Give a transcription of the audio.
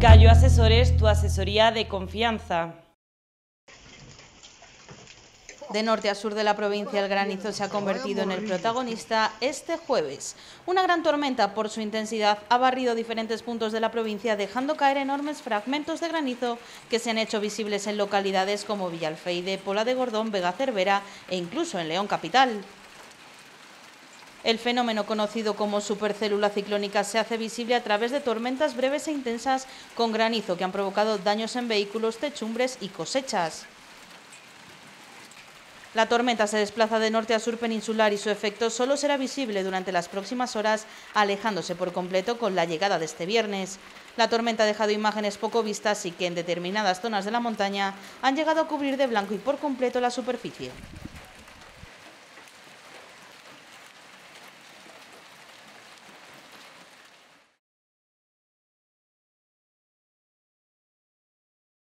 Gallo Asesores, tu asesoría de confianza. De norte a sur de la provincia, el granizo se ha convertido en el protagonista este jueves. Una gran tormenta, por su intensidad, ha barrido diferentes puntos de la provincia, dejando caer enormes fragmentos de granizo que se han hecho visibles en localidades como Villalfeide, Pola de Gordón, Vega Cervera e incluso en León Capital. El fenómeno conocido como supercélula ciclónica se hace visible a través de tormentas breves e intensas con granizo que han provocado daños en vehículos, techumbres y cosechas. La tormenta se desplaza de norte a sur peninsular y su efecto solo será visible durante las próximas horas, alejándose por completo con la llegada de este viernes. La tormenta ha dejado imágenes poco vistas y que en determinadas zonas de la montaña han llegado a cubrir de blanco y por completo la superficie.